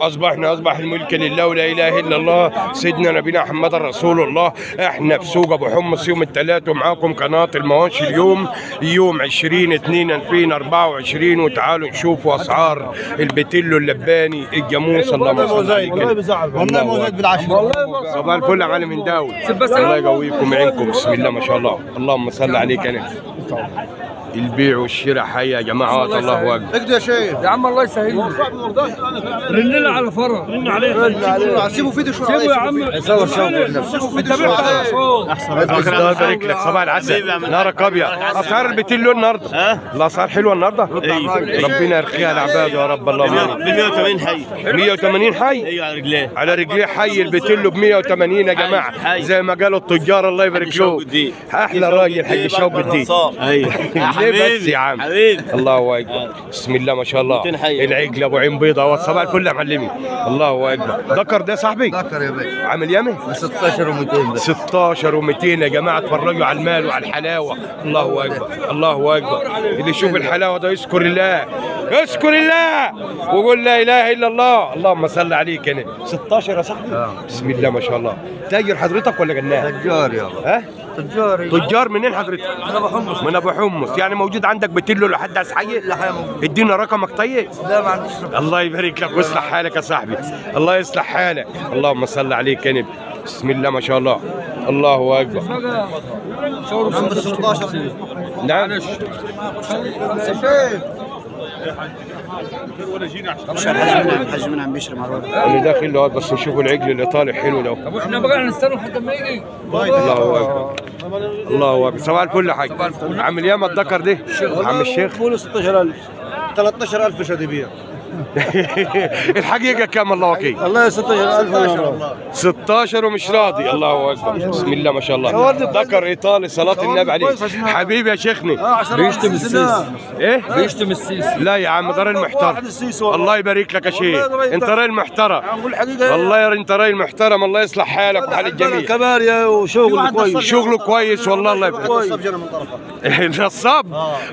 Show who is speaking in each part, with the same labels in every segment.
Speaker 1: أصبحنا أصبح الملك لله ولا إله إلا الله. سيدنا نبينا محمد رسول الله. إحنا في سوق أبو حمص يوم الثلاث ومعاكم قناة المواشي اليوم. يوم 20 2 2024 وتعالوا نشوفوا أسعار البتلو اللباني الجاموس. اللهم صل عليه
Speaker 2: والله مو زايد بالعشرة.
Speaker 1: صباح الفل يا معلم من داود الله يقويكم ويعينكم. بسم الله ما شاء الله. اللهم صل عليك أنا البيع والشراء حي يا جماعة الله أكبر.
Speaker 2: أقدر يا شيخ؟
Speaker 3: يا عم الله يسهل. رننا على فرع. رن عليه.
Speaker 2: سيبوا فيديو شو
Speaker 3: سيبوا يا عم.
Speaker 2: شوف
Speaker 3: انت بعت على صوت
Speaker 1: الله. يبارك لك صباح العسل نارك ابيض اسعار البتلو النهارده الأسعار حلوة النهارده؟ ربنا يرخيها لعباده يا رب اللهم
Speaker 4: ب
Speaker 1: امين
Speaker 4: 180 حي.
Speaker 1: 180 حي؟
Speaker 4: أيوه على رجليه.
Speaker 1: على رجليه حي. البتلو ب 180 يا
Speaker 4: جماعة.
Speaker 1: زي ما قالوا التجار الله يبارك له.
Speaker 4: الدين.
Speaker 1: أحلى راجل حاج شوق الدين. ليه بس يا عم.
Speaker 4: حبيبي.
Speaker 1: الله أكبر. بسم الله ما شاء الله.
Speaker 4: 200 حي.
Speaker 1: العجل أبو عين بيضة والصباح الفل يا معلمي. الله أكبر. ذكر ده صاحبي؟
Speaker 2: ذكر يا بيه.
Speaker 1: عامل يمن
Speaker 2: 16 و200 بس
Speaker 1: 16 و200 يا جماعة. اتفرجوا على المال وعلى الحلاوة. الله أكبر. الله أكبر. اللي يشوف الحلاوة ده يشكر الله. يشكر الله. ويقول لا إله إلا الله. اللهم صل عليك أنا 16 يا صاحبي. بسم الله ما شاء الله. تاجر حضرتك ولا جناه
Speaker 2: تجار يابا
Speaker 1: ها؟
Speaker 2: تجار
Speaker 1: تجار منين حضرتك؟ من أبو حمص. من أبو حمص. يعني موجود عندك بتلو لحد اسحيه؟ ادينا رقمك طيب.
Speaker 2: لا ما عنديش رقم.
Speaker 1: الله يبارك لك ويصلح حالك يا صاحبي. الله يصلح حالك. اللهم صل عليك يا نبي. بسم الله ما شاء الله. الله أكبر.
Speaker 2: عم 16
Speaker 1: نعم.
Speaker 2: الحج من عم بيشرب
Speaker 1: اللي داخل له بس نشوفوا العجل الايطالي حلو ده
Speaker 3: طب إحنا بقى نستنى لحد ما يجي.
Speaker 1: الله أكبر. الله أكبر. صباح الفل يا حاج. عامل ياما الذكر ده عم الشيخ.
Speaker 2: قولوا 16000 13000 مش هتبيع
Speaker 1: الحقيقة كام الله وكيل.
Speaker 2: والله 16000 والله
Speaker 1: 16 ومش راضي. الله أكبر. بسم الله ما شاء الله. ذكر إيطالي صلاة النبي عليه. حبيبي يا شيخني.
Speaker 2: بيشتم السيس
Speaker 1: إيه؟
Speaker 3: بيشتم السيسي.
Speaker 1: لا يا عم ده راجل محترم الله يبارك لك يا شيخ. أنت راجل محترم والله يا أنت راجل محترم الله يصلح حالك وحال الجميع.
Speaker 2: كباريا وشغل كويس.
Speaker 1: شغله كويس والله الله يبارك. النصاب.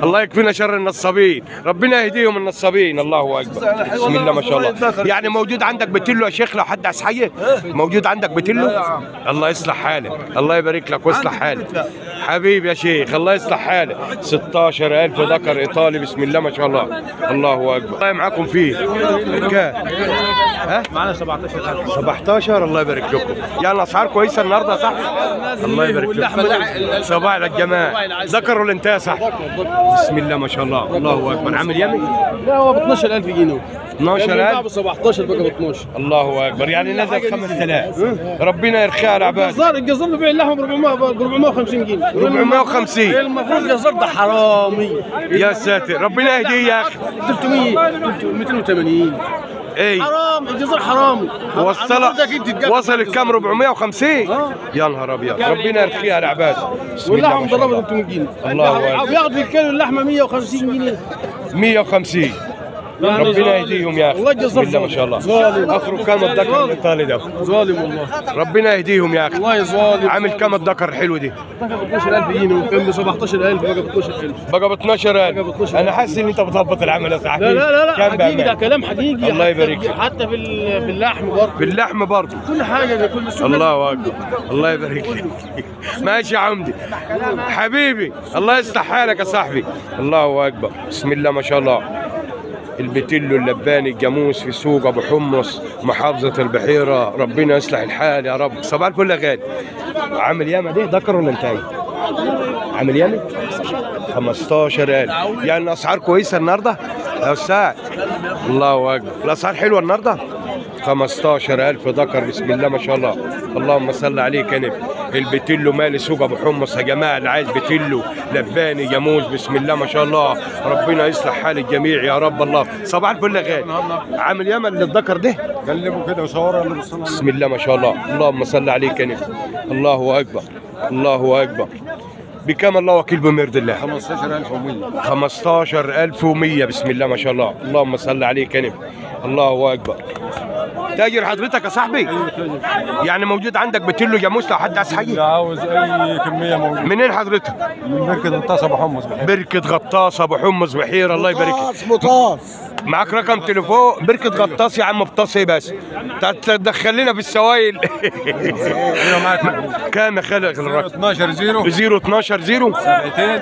Speaker 1: الله يكفينا شر النصابين. ربنا يهديهم النصابين. الله أكبر. بسم الله ما شاء الله. يعني موجود عندك بتلو يا شيخ لو حد اسحيه موجود عندك بتلو؟ الله يصلح حالك. الله يبارك لك ويصلح حالك. حبيبي يا شيخ الله يصلح حالك. 16000 ذكر إيطالي بسم الله ما شاء الله. الله أكبر. الله معاكم فيه. كام ها؟
Speaker 2: معنا 17000
Speaker 1: 17 الله يبارك لكم يعني الأسعار كويسة النهارده يا صاحبي الله يبارك لكم صباح الجماعة. ذكر ولا انت يا صاحبي بسم الله ما شاء الله. الله أكبر. عامل يمي؟
Speaker 5: لا هو ب 12000 جنيه.
Speaker 1: 12000
Speaker 5: ب 17 بقى ب 12
Speaker 1: الله أكبر. يعني نزل 5000 ربنا يرخيها على عباد
Speaker 5: الجزار الجزار بيبيع 400 ب 450 جنيه.
Speaker 1: 450
Speaker 5: المفروض الجزار ده حرامي.
Speaker 1: يا ساتر. ربنا يهديه يا أخي.
Speaker 5: 300 280
Speaker 1: إي.
Speaker 5: حرام الجزار حرامي
Speaker 1: وصل
Speaker 5: حضرتك أنت تتجاب
Speaker 1: وصل الكام 450 يا نهار أبيض. ربنا يرخيها على عباد. بسم الله
Speaker 5: واللحمه مضربه
Speaker 1: الله.
Speaker 5: 300 جنيه
Speaker 1: الله أكبر.
Speaker 5: بياخد في الكيلو اللحمة 150 جنيه.
Speaker 1: 150 ربنا يهديهم يا
Speaker 5: أخي.
Speaker 1: الله ما شاء الله.
Speaker 5: ظالم.
Speaker 1: اخره كام الذكر الايطالي ده.
Speaker 5: ظالم والله.
Speaker 1: ربنا يهديهم يا أخي.
Speaker 5: والله ظالم.
Speaker 1: عامل كام الذكر الحلو دي؟
Speaker 5: ب 12000 جنيه وكان ب 17000 بقى ب 12000
Speaker 1: بقى ب 12000
Speaker 5: 12,000.
Speaker 1: أنا حاسس إن أنت بتظبط العمل يا صاحبي
Speaker 5: لا لا لا, لا. حقيقي ده؟ كلام حقيقي
Speaker 1: الله يبارك لك.
Speaker 5: حتى في ال- في اللحم برضه.
Speaker 1: برضه.
Speaker 5: كل حاجة ده كل
Speaker 1: الله أكبر. الله يبارك لك ماشي يا عمدي. حبيبي الله يصلح حالك يا صاحبي. الله أكبر. بسم الله ما شاء الله. البتلو اللباني الجاموس في سوق أبو حمص محافظة البحيرة. ربنا يصلح الحال يا رب. صباح الفل يا غالي. عامل ياما ده ذكر ولا انتهي عامل ياما؟ 15000 يعني الأسعار كويسة النهارده؟ يا أستاذ. الله أكبر. الأسعار حلوة النهارده؟ 15000 ذكر. بسم الله ما شاء الله. اللهم صل عليك يا نبي. البتلو مالي سوق أبو حمص يا جماعة اللي عايز بتلو. لباني جاموس بسم الله ما شاء الله. ربنا يصلح حال الجميع يا رب الله. صباح الفل يا غالي. عامل يمن للذكر ده؟
Speaker 2: قلبوا كده اللي بيصنعوا
Speaker 1: بسم الله ما شاء الله. اللهم صل عليك يا نبي. الله أكبر. الله أكبر. بكم الله وكيل بمرد الله؟
Speaker 2: 15100
Speaker 1: 15100 بسم الله ما شاء الله. اللهم صل عليك يا نبي. الله أكبر. تاجر حضرتك يا صاحبي؟ يعني موجود عندك بتلو جاموس لو حد عايز حاجة؟
Speaker 2: عاوز أي كمية موجودة.
Speaker 1: منين حضرتك؟
Speaker 2: من بركة منتصف أبو حمص بحب
Speaker 1: بركة غطاس أبو حمص بحيرة الله يبارك. لك
Speaker 6: مطاف
Speaker 1: معاك رقم تليفون؟ بركة غطاس يا عم بطاس إيه بس؟ تدخل لنا في السوايل
Speaker 2: أيوه معاك.
Speaker 1: كام يا خالد؟ الرقم
Speaker 2: 12 0
Speaker 1: 0 12 0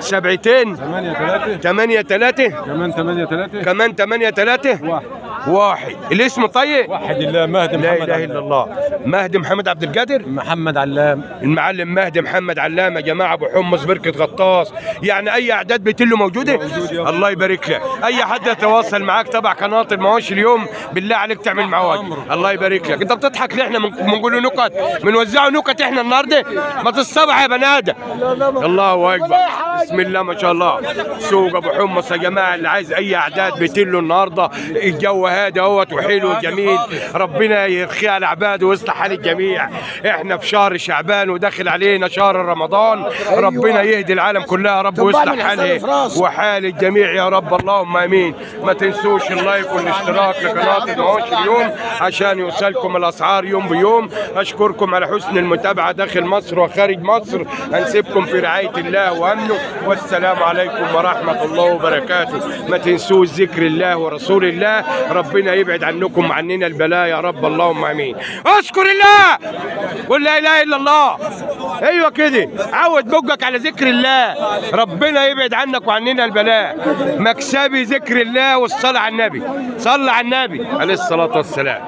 Speaker 2: سبعتين.
Speaker 1: سبعتين.
Speaker 2: 8 3
Speaker 1: 8 3
Speaker 2: كمان 8 3
Speaker 1: كمان 8 3
Speaker 2: واحد.
Speaker 1: واحد. الاسم طيب؟
Speaker 2: واحد الله مهدي
Speaker 1: لا
Speaker 2: محمد
Speaker 1: إله إلا الله. مهدي محمد عبد القادر؟
Speaker 2: محمد علام.
Speaker 1: المعلم مهدي محمد علامه جماعة أبو حمص بركة غطاس. يعني أي أعداد بتلو موجودة؟ الله يبارك لك. أي حد يتواصل معاك تبع قناة المواشي اليوم بالله عليك تعمل معاه الله يبارك لك. أنت بتضحك ليه إحنا بنقول نكت. بنوزعوا نكت إحنا النهارده؟ ما تصطبح يا بني آدم. الله أكبر. بسم الله ما شاء الله. سوق أبو حمص يا جماعة اللي عايز أي أعداد بتلو النهارده. الجو هادي أهوت وحلو وجميل. ربنا يرخي على عباده ويصلح حال الجميع. إحنا في شهر شعبان وداخل علينا شهر رمضان. ربنا يهدي العالم كلها يا رب ويصلح حالها وحال الجميع يا رب. اللهم آمين. ما تنسوش اللايك والاشتراك لقناة المواشي اليوم عشان يوصلكم الأسعار يوم بيوم. أشكركم على حسن المتابعة داخل مصر وخارج مصر. هنسيبكم في رعاية الله وأمنه. والسلام عليكم ورحمة الله وبركاته. ما تنسوش ذكر الله ورسول الله. ربنا يبعد عنكم وعننا البلاء يا رب. اللهم آمين. اشكر الله. قل لا إله إلا الله. أيوه كده. عود بقك على ذكر الله. ربنا يبعد عنك وعننا البلاء. مكسبي ذكر الله والصلاة على النبي. صلى على النبي عليه الصلاة والسلام.